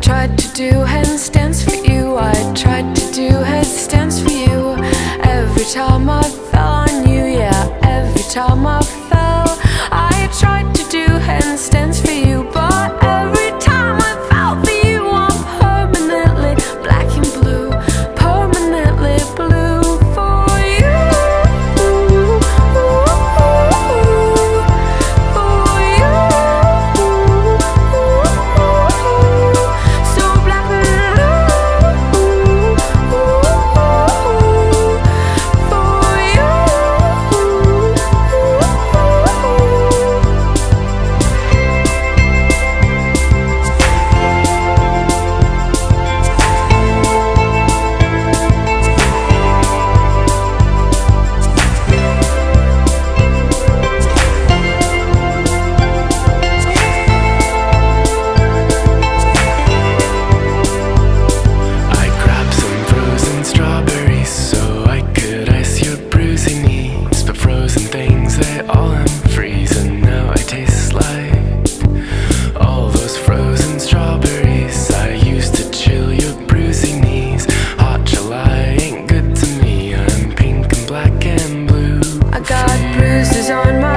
tried to do handstands for you. I tried to do headstands for you. Every time I fell on you, yeah Every time I fell I tried to do handstands got bruises on my